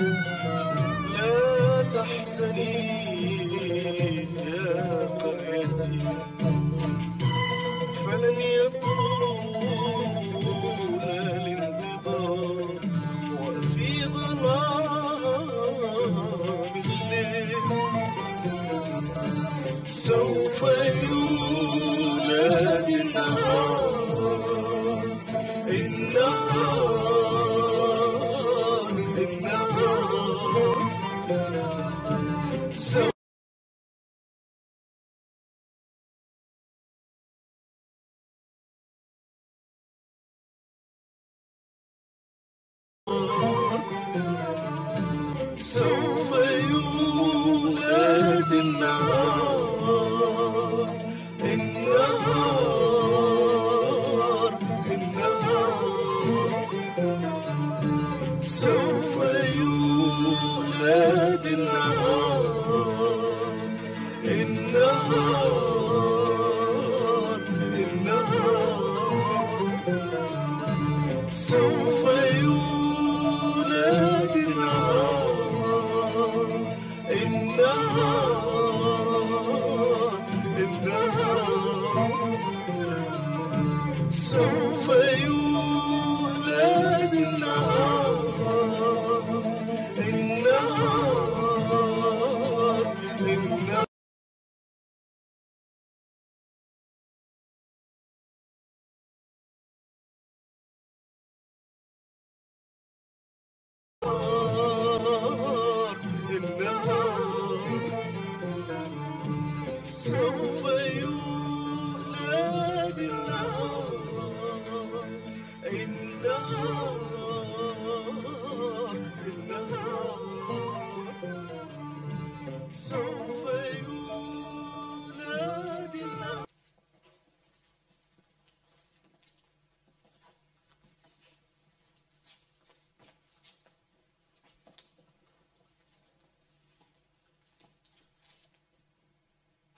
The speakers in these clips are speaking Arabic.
لا تحزني.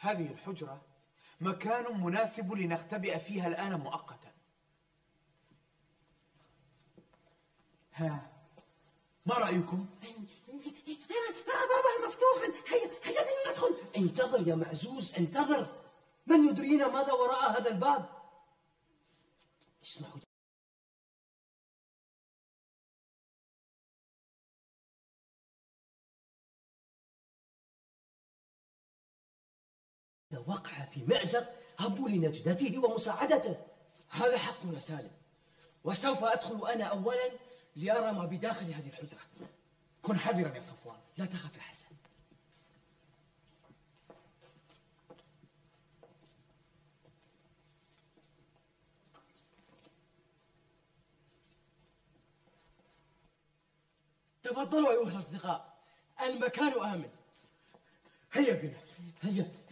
هذه الحجرة مكان مناسب لنختبئ فيها الآن مؤقتا. ها ما رأيكم؟ بابا مفتوحا هيا هيا بنا ندخل. انتظر يا معزوز انتظر. من يدرينا ماذا وراء هذا الباب؟ اسمعوا وقع في مأزق هبوا لنجدته ومساعدته. هذا حقنا سالم. وسوف أدخل أنا أولا لأرى ما بداخل هذه الحجرة. كن حذرا يا صفوان. لا تخف يا حسن. تفضلوا أيها الأصدقاء. المكان آمن. هيا بنا. هيا.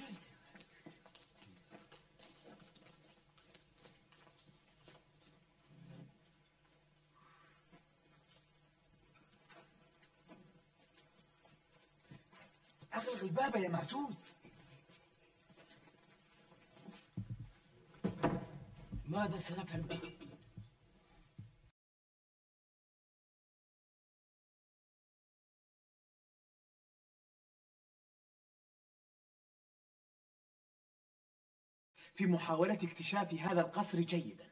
أغلق الباب يا معزوز ماذا سنفعل؟ في محاولة اكتشاف هذا القصر جيدا.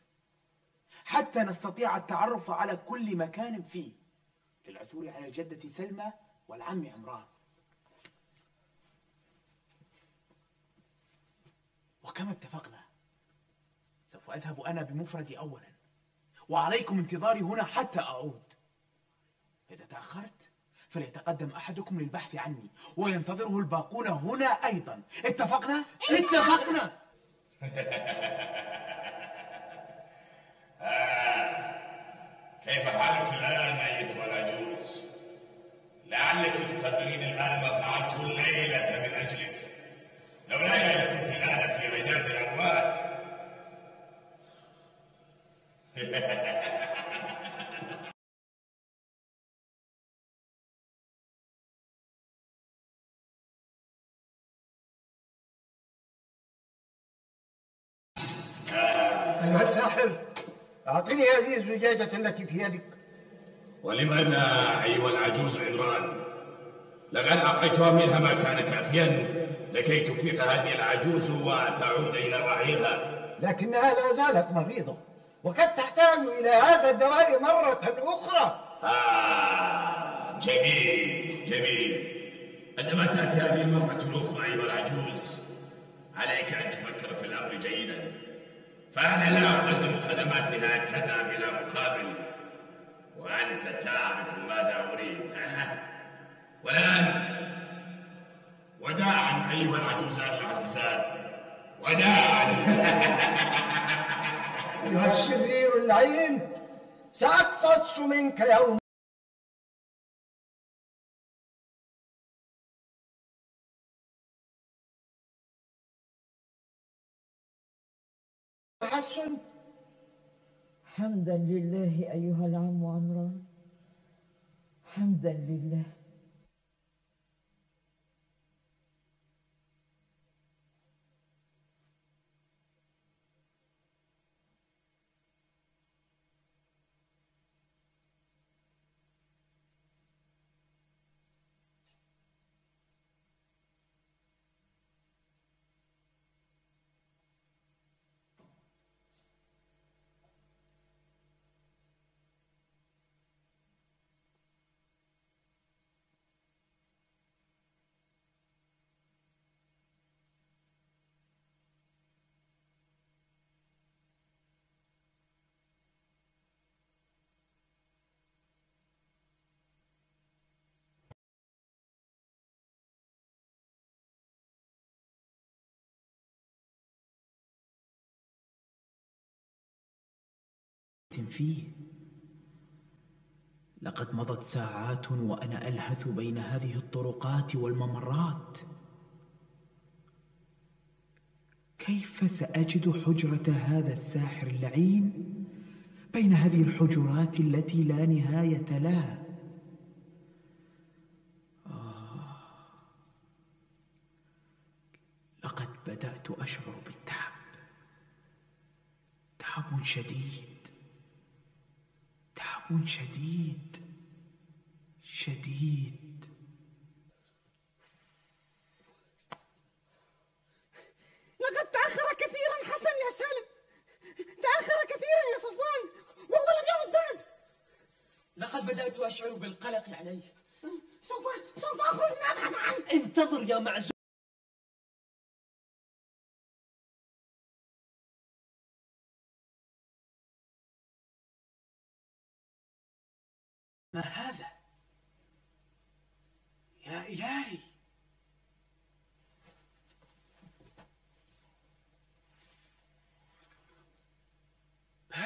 حتى نستطيع التعرف على كل مكان فيه. للعثور على الجدة سلمى والعم عمران. وكما اتفقنا؟ سوف أذهب أنا بمفردي أولا وعليكم انتظاري هنا حتى أعود. إذا تأخرت فليتقدم أحدكم للبحث عني وينتظره الباقون هنا أيضا. اتفقنا؟ اتفقنا. كيف حالك الآن أيتها العجوز؟ لعلك تقدرين الآن ما فعلته الليلة من أجلك. لولاي لكنت الآن في الحمات أيها الساحر أعطني هذه الزجاجة التي في يدك. ولماذا أيها العجوز عمران؟ لقد أعطيتها منها ما كان كافيا. لكي تفيق هذه العجوز وتعود إلى وعيها. لكنها لا زالت مريضة وقد تحتاج إلى هذا الدواء مرة أخرى. آه جميل جميل. عندما تأتي هذه المرة الأخرى أيها العجوز عليك أن تفكر في الأمر جيدا. فأنا لا أقدم خدماتي هكذا بلا مقابل وأنت تعرف ماذا أريد. والآن وداعا أيها العجوزان العزيزات وداعا. أيها الشرير اللعين سأقتص منك يوم. تحسن. حمدا لله أيها العم عمران. حمدا لله. فيه. لقد مضت ساعات وأنا ألهث بين هذه الطرقات والممرات. كيف سأجد حجرة هذا الساحر اللعين بين هذه الحجرات التي لا نهاية لها؟ آه. لقد بدأت أشعر بالتعب تعب شديد. تعب شديد شديد. لقد تأخر كثيرا حسن يا سالم. تأخر كثيرا يا صفوان. وهو لم يعد بعد لقد بدأت أشعر بالقلق عليه سوف سوف أخرج لأبحث عنه انتظر يا معزوم.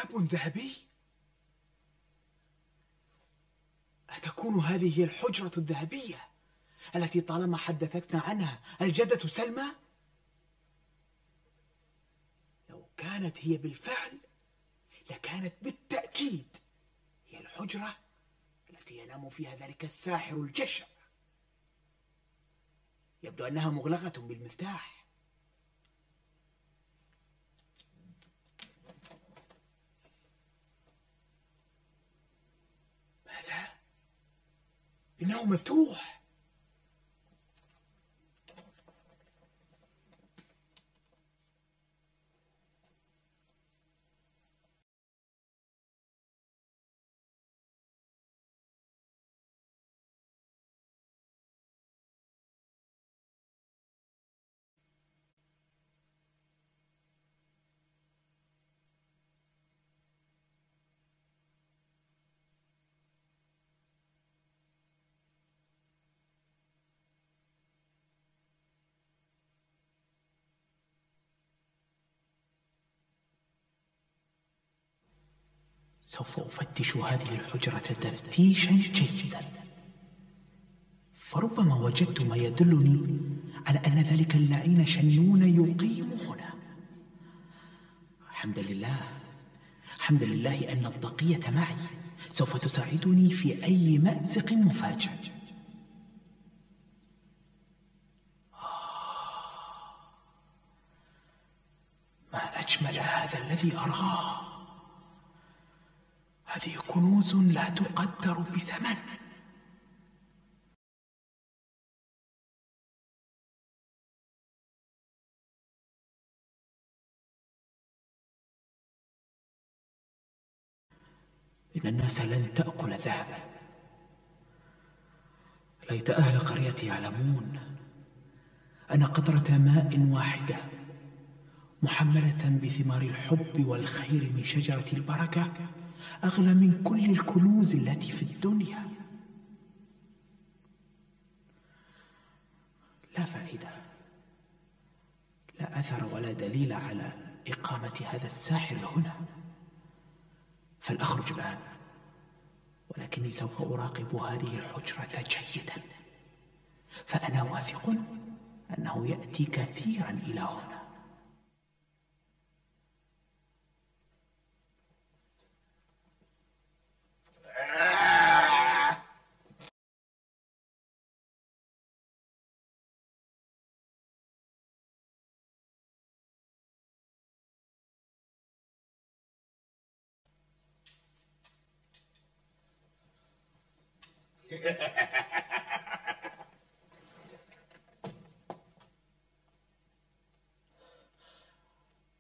باب ذهبي؟ أتكون هذه هي الحجرة الذهبية التي طالما حدثتنا عنها الجدة سلمى؟ لو كانت هي بالفعل لكانت بالتأكيد هي الحجرة التي ينام فيها ذلك الساحر الجشع. يبدو أنها مغلقة بالمفتاح ماذا؟ إنه مفتوح. سوف أفتش هذه الحجرة تفتيشا جيدا. فربما وجدت ما يدلني على أن ذلك اللعين شنون يقيم هنا حمدا لله. حمدا لله أن الضقية معي. سوف تساعدني في أي مأزق مفاجئ. ما أجمل هذا الذي أراه. هذه كنوز لا تقدر بثمن. إن الناس لن تأكل ذهبا ليت أهل قريتي يعلمون أن قطرة ماء واحدة محملة بثمار الحب والخير من شجرة البركة أغلى من كل الكنوز التي في الدنيا. لا فائدة. لا أثر ولا دليل على إقامة هذا الساحر هنا. فلأخرج الآن ولكني سوف أراقب هذه الحجرة جيدا. فأنا واثق أنه يأتي كثيرا إلى هنا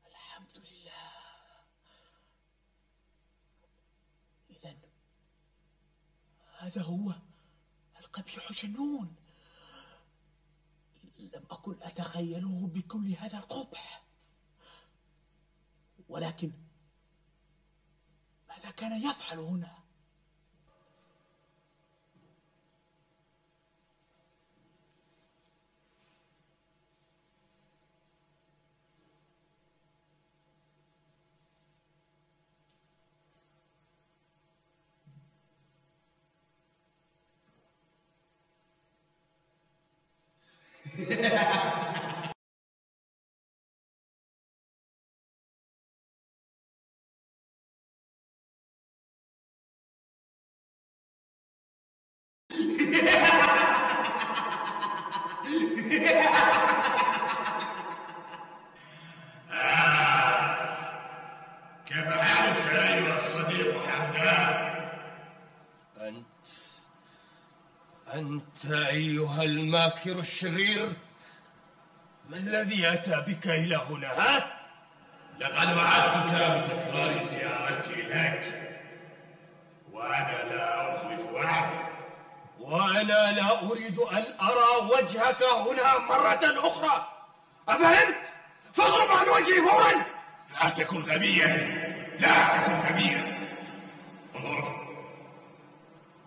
الحمد لله إذا هذا هو القبيح جنون لم أتخيله بكل هذا القبح ولكن ماذا كان يفعل هنا؟ كيف حالك أيها الصديق حمدان؟ أنت أنت أيها الماكر الشرير ما الذي أتى بك إلى هنا ها؟ لقد وعدتك بتكرار زيارتي لك وأنا لا أخلف وعدي وأنا لا أريد أن أرى وجهك هنا مرة أخرى. أفهمت؟ فاغرب عن وجهي فورا. لا تكن غبيا. لا تكن غبيا. انظر.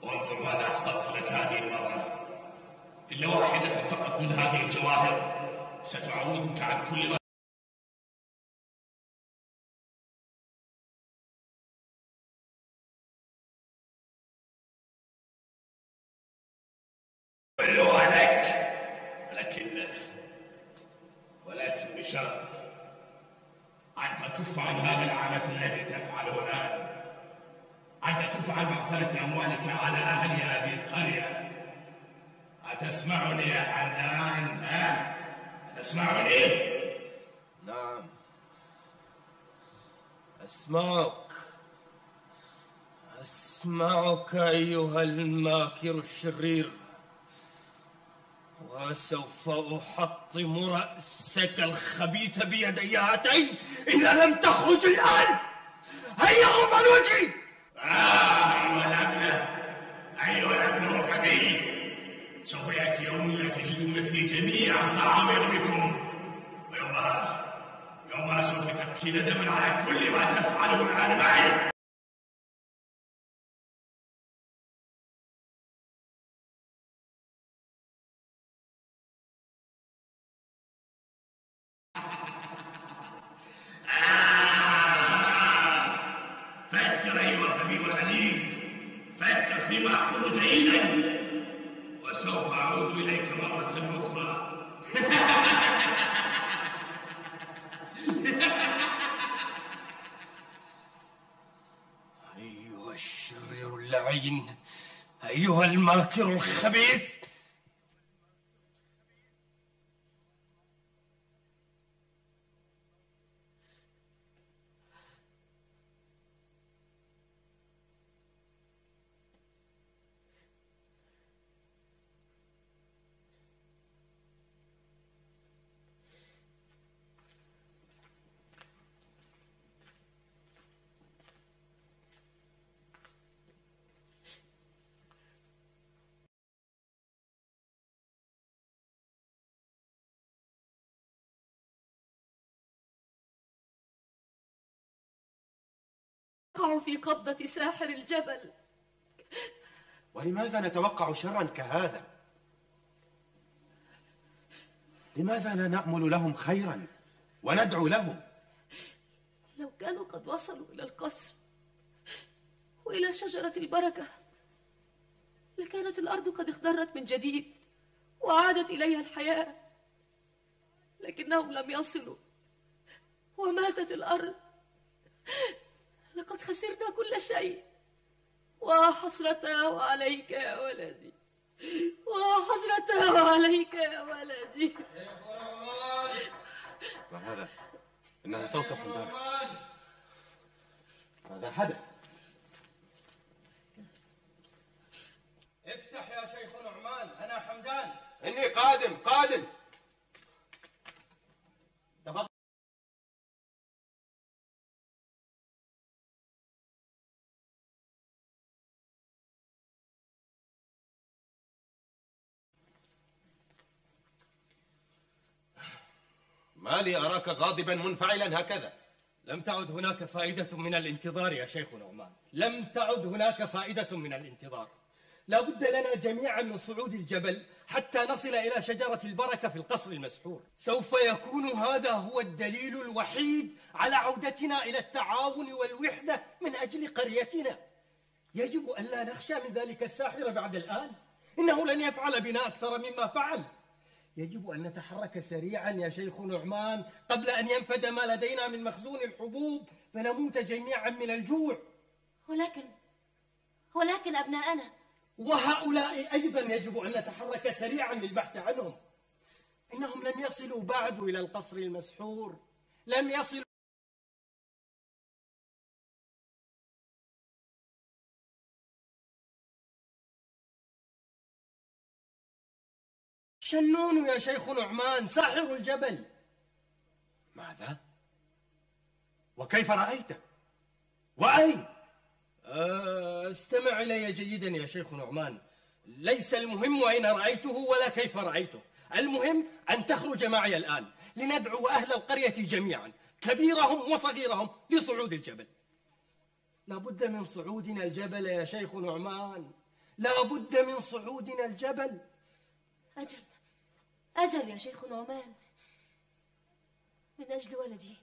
انظر ماذا أحضرت لك هذه المرة. إلا واحدة فقط من هذه الجواهر ستعوضك عن كل ما كلها لك ولكن ولكن بشرط أن تكف عن هذا العبث الذي تفعله الآن أن تكف عن بعثرة أموالك على أهل هذه القرية أتسمعني يا حنان ها؟ أتسمعني؟ نعم أسمعك أسمعك أيها الماكر الشرير وسوف أحطم رأسك الخبيث بيدي هاتين إذا لم تخرج الآن. هيا عن وجهي آه أيها الأبنة أيها الأبنة الغبي سوف يأتي يوم لا تجدون فيه جميعا طعام يومكم ويومها يومها سوف تبكين دما على كل ما تفعله الآن معي فكر أيها الغبي العنيد فكر فيما أقول جيدا وسوف أعود إليك مرة أخرى أيها الشرير اللعين أيها الماكر الخبيث في قبضة ساحر الجبل. ولماذا نتوقع شرا كهذا؟ لماذا لا نأمل لهم خيرا وندعو لهم؟ لو كانوا قد وصلوا إلى القصر وإلى شجرة البركة لكانت الأرض قد اخضرت من جديد وعادت إليها الحياة لكنهم لم يصلوا وماتت الأرض. لقد خسرنا كل شيء. وحسرته عليك يا ولدي. وحسرته عليك يا ولدي. ما هذا؟ إنه صوت حمدان ماذا حدث. افتح يا شيخ نعمان أنا حمدان. إني قادم قادم. ما لي أراك غاضبا منفعلا هكذا. لم تعد هناك فائدة من الانتظار يا شيخ نعمان. لم تعد هناك فائدة من الانتظار. لا بد لنا جميعا من صعود الجبل حتى نصل إلى شجرة البركة في القصر المسحور. سوف يكون هذا هو الدليل الوحيد على عودتنا إلى التعاون والوحدة من أجل قريتنا. يجب أن لا نخشى من ذلك الساحر بعد الآن. إنه لن يفعل بنا أكثر مما فعل. يجب أن نتحرك سريعا يا شيخ نعمان قبل أن ينفد ما لدينا من مخزون الحبوب فنموت جميعا من الجوع. ولكن ولكن أبناءنا. وهؤلاء أيضا يجب أن نتحرك سريعا للبحث عنهم. إنهم لم يصلوا بعد إلى القصر المسحور لم يصلوا شنون يا شيخ نعمان ساحر الجبل. ماذا؟ وكيف رأيته؟ وأين؟ آه، استمع إلي جيدا يا شيخ نعمان ليس المهم أين رأيته ولا كيف رأيته. المهم أن تخرج معي الآن لندعو أهل القرية جميعا كبيرهم وصغيرهم لصعود الجبل. لابد من صعودنا الجبل يا شيخ نعمان لابد من صعودنا الجبل. أجل. أجل يا شيخ نعمان. من أجل ولدي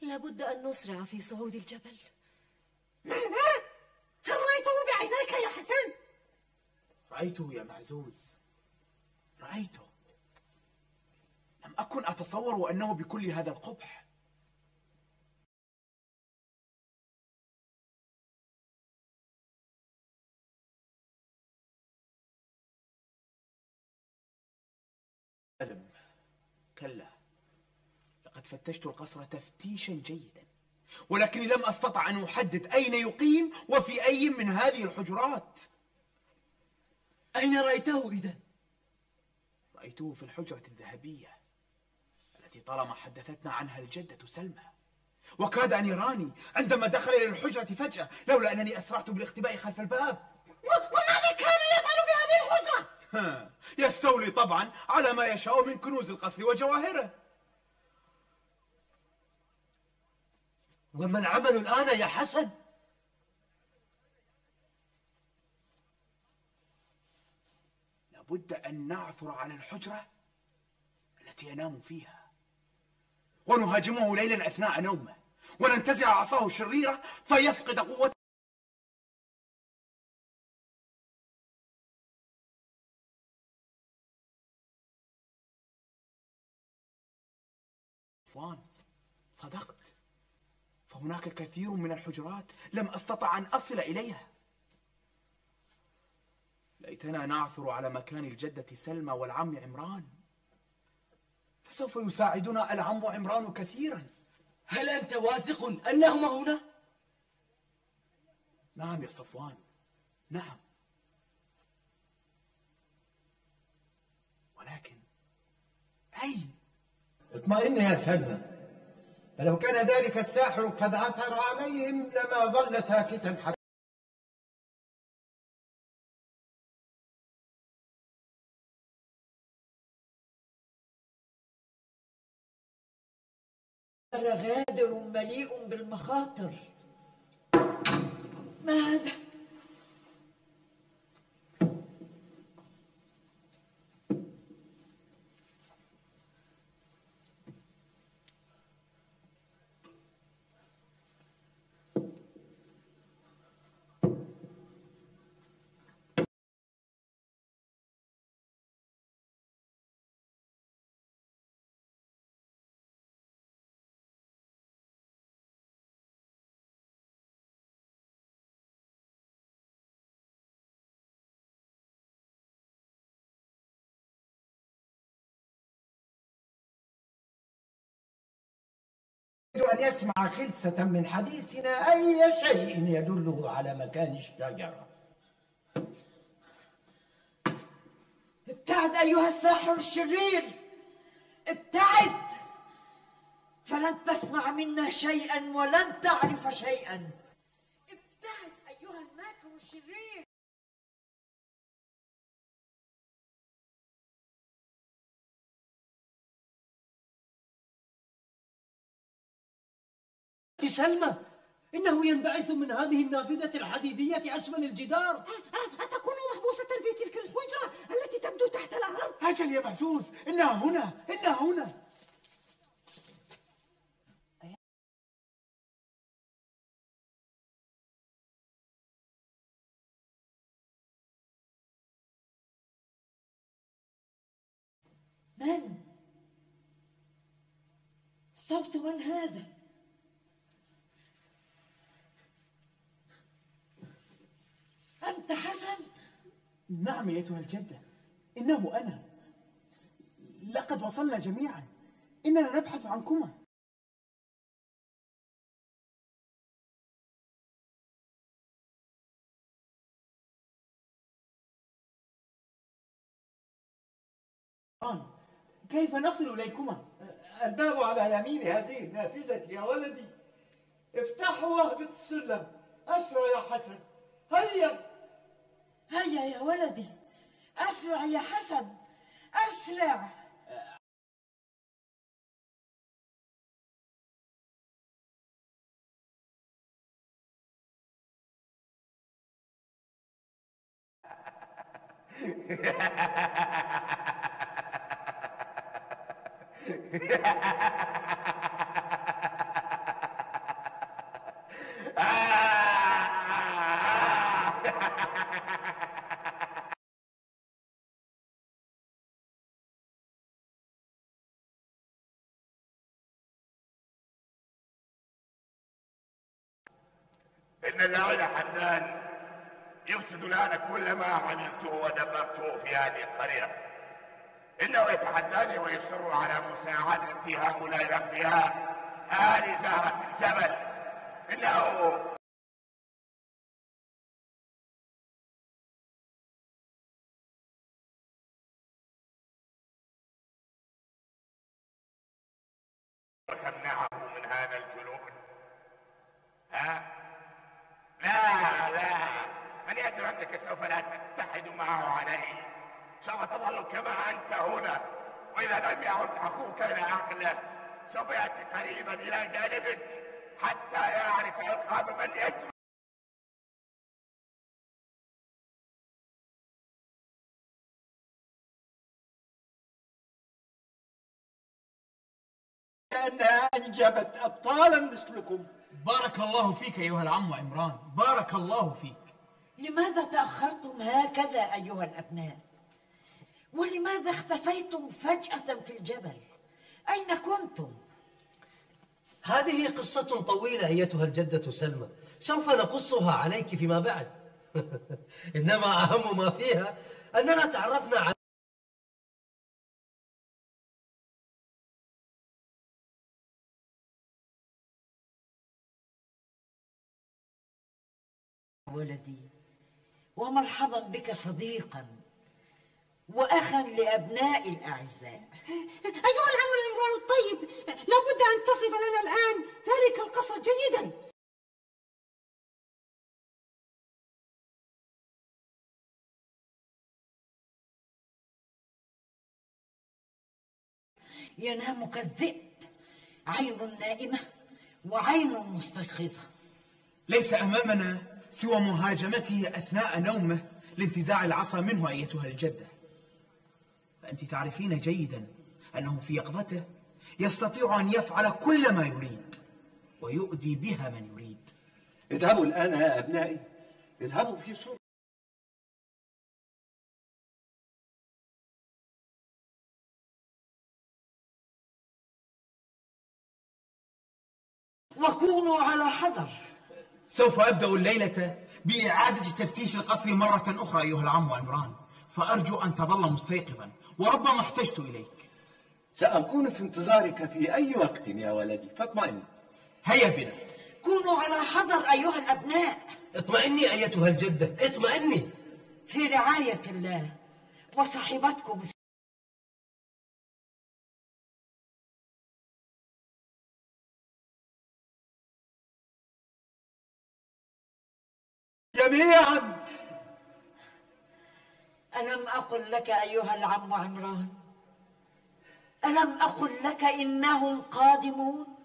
لابد أن نسرع في صعود الجبل. هل رأيته بعينيك يا حسن؟ رأيته يا معزوز. رأيته. لم أكن أتصور أنه بكل هذا القبح. كلا. لقد فتشت القصر تفتيشا جيدا ولكني لم أستطع أن أحدد أين يقيم وفي أي من هذه الحجرات. أين رأيته إذا؟ رأيته في الحجرة الذهبية التي طالما حدثتنا عنها الجدة سلمى. وكاد أن يراني عندما دخل إلى الحجرة فجأة لولا أنني أسرعت بالاختباء خلف الباب. وماذا كان يفعل في هذه الحجرة؟ ها، يستولي طبعا على ما يشاء من كنوز القصر وجواهره. وما العمل الآن يا حسن؟ لابد أن نعثر على الحجرة التي ينام فيها. ونهاجمه ليلا أثناء نومه. وننتزع عصاه الشريرة فيفقد قوته فهناك كثير من الحجرات لم أستطع أن أصل إليها. ليتنا نعثر على مكان الجدة سلمى والعم عمران. فسوف يساعدنا العم عمران كثيرا. هل أنت واثق أنهما هنا؟ نعم يا صفوان. نعم. ولكن أين؟ اطمئن يا سلمى. فلو كان ذلك الساحر قد عثر عليهم لما ظل ساكتا حتى غادر مليء بالمخاطر. ما هذا؟ أن يسمع خلسة من حديثنا أي شيء يدله على مكان الشجرة. ابتعد أيها الساحر الشرير ابتعد. فلن تسمع منا شيئا ولن تعرف شيئا. ابتعد أيها الماكر الشرير. سلمى إنه ينبعث من هذه النافذة الحديدية أسفل الجدار. أتكون محبوسة في تلك الحجرة التي تبدو تحت الأرض؟ أجل يا بعزوز إنها هنا إنها هنا. من؟ صوت من هذا؟ أنت حسن؟ نعم أيتها الجدة إنه أنا. لقد وصلنا جميعا. إننا نبحث عنكما. آن، كيف نصل إليكما؟ الباب على يمين هذه النافذة يا ولدي. افتحوا واهبط السلم أسرع يا حسن. هيا. هيا يا ولدي. أسرع يا حسن. أسرع. إن اللاعب حمدان يفسد الآن كل ما عملته ودبرته في هذه القرية. إنه يتحداني ويصر على مساعدة هؤلاء الأغبياء آل زهرة الجبل. إنه وتمنعه من هذا الجنون ها لا لا من يدري انك سوف لا تتحد معه عليه سوف تظل كما انت هنا واذا لم يعد أخوك إلى عقله سوف يأتي قريبا إلى جانبك حتى يعرف عقاب من يجري. لأنها أنجبت أبطالا مثلكم. بارك الله فيك أيها العم عمران. بارك الله فيك. لماذا تأخرتم هكذا أيها الأبناء؟ ولماذا اختفيتم فجأة في الجبل؟ أين كنتم؟ هذه قصة طويلة أيتها الجدة سلمى. سوف نقصها عليك فيما بعد. إنما أهم ما فيها أننا تعرفنا على ولدي ومرحبا بك صديقا. وأخا لأبنائي الأعزاء. أيها العم العمران الطيب لابد أن تصف لنا الآن ذلك القصر جيدا. ينام كالذئب عين نائمة وعين مستيقظة. ليس أمامنا سوى مهاجمته أثناء نومه لانتزاع العصا منه أيتها الجدة. فأنت تعرفين جيدا أنه في يقظته يستطيع أن يفعل كل ما يريد ويؤذي بها من يريد. اذهبوا الآن يا أبنائي. اذهبوا في صلح وكونوا على حذر. سوف أبدأ الليلة بإعادة تفتيش القصر مرة أخرى أيها العم عمران فأرجو أن تظل مستيقظا. وربما احتجت إليك. سأكون في انتظارك في أي وقت يا ولدي. فاطمئن هيا بنا. كونوا على حذر أيها الأبناء. اطمئني أيتها الجدة. اطمئني. في رعاية الله وصاحبتكم جميعا. ألم أقل لك أيها العم عمران؟ ألم أقل لك إنهم قادمون؟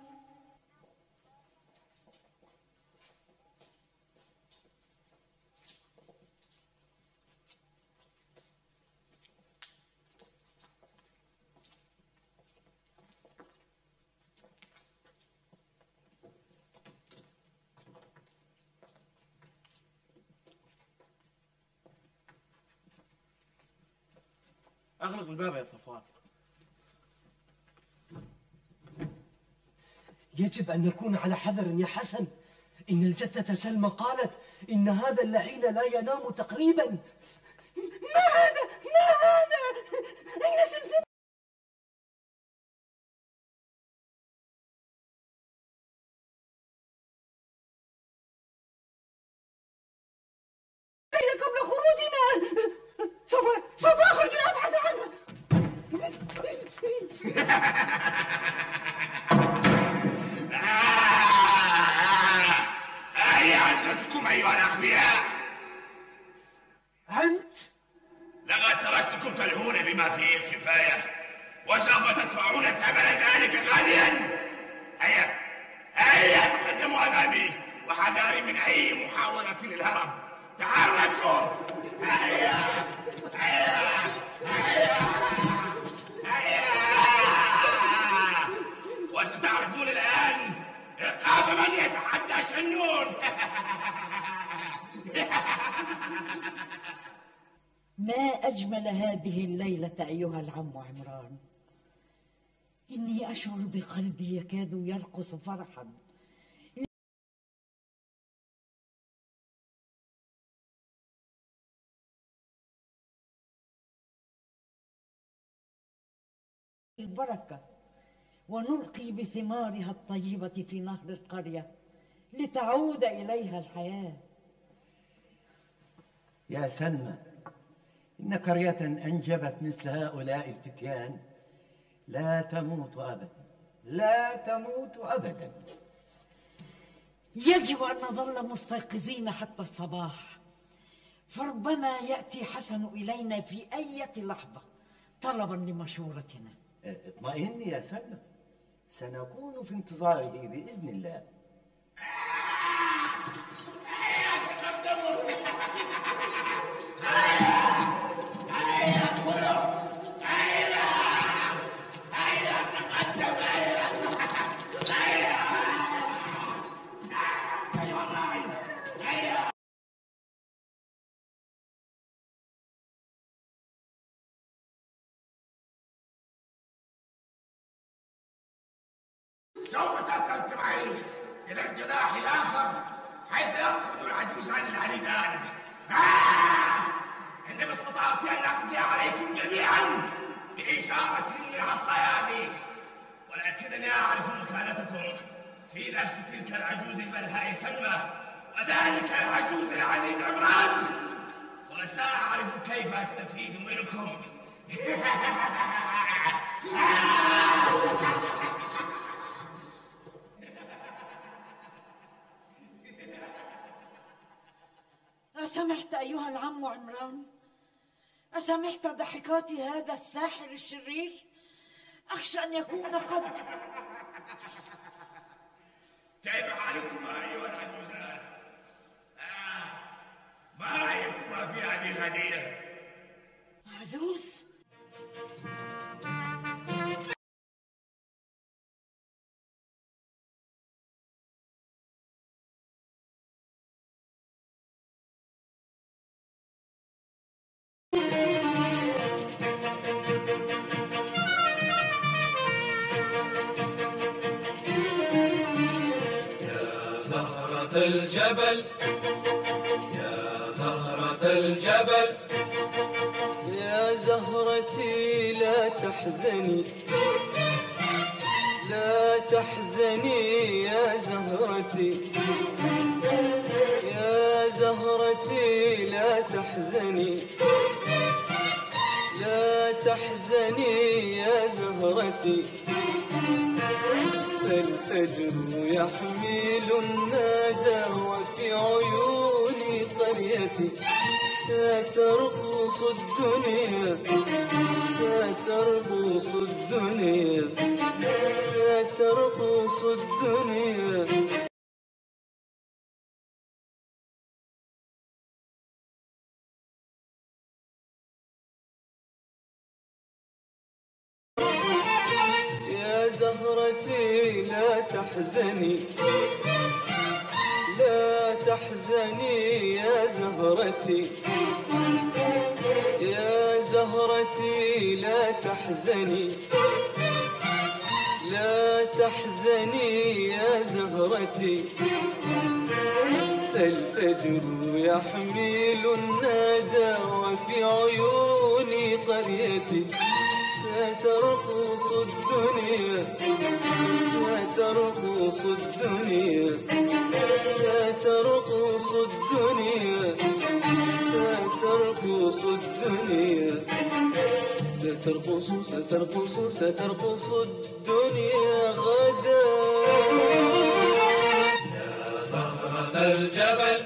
أغلق الباب يا صفوان. يجب أن نكون على حذر يا حسن. إن الجدة سلمى قالت إن هذا اللعين لا ينام تقريبا. ما هذا؟ ما هذا؟ أين سمسم بقلبي يكاد يرقص فرحا. البركة. ونلقي بثمارها الطيبة في نهر القرية لتعود إليها الحياة. يا سلمى إن قرية أنجبت مثل هؤلاء الفتيان لا تموت أبدا. لا تموت أبدا. يجب أن نظل مستيقظين حتى الصباح. فربما يأتي حسن إلينا في أي لحظة طلبا لمشورتنا. اطمئني يا سلمى. سنكون في انتظاره بإذن الله. معي إلى الجناح الآخر حيث يأخذ العجوزان العنيدان آه! إنما استطعت أن أقضي عليكم جميعا بإشارة من عصاياي ولكنني أعرف مكانتكم في نفس تلك العجوز الملهاء سلمى وذلك العجوز العنيد عمران. وسأعرف كيف أستفيد منكم. أسمعت أيها العم عمران؟ أسمعت ضحكات هذا الساحر الشرير؟ أخشى أن يكون قد كيف حالكما أيها العجوزان؟ آه ما رأيكما في هذه الهدية؟ عزوز الجبل يا زهرة الجبل. يا زهرتي لا تحزني لا تحزني يا زهرتي. يا زهرتي لا تحزني لا تحزني يا زهرتي. فالفجر يحمل النادى وفي عيون قريتي. سترقص الدنيا سترقص الدنيا سترقص الدنيا. زهرتي لا تحزني. لا تحزني يا زهرتي. يا زهرتي لا تحزني. لا تحزني يا زهرتي. الفجر يحمل النادى وفي عيون قريتي. سترقص الدنيا سترقص الدنيا سترقص الدنيا سترقص الدنيا سترقص سترقص سترقص الدنيا غدا. زهرة الجبل.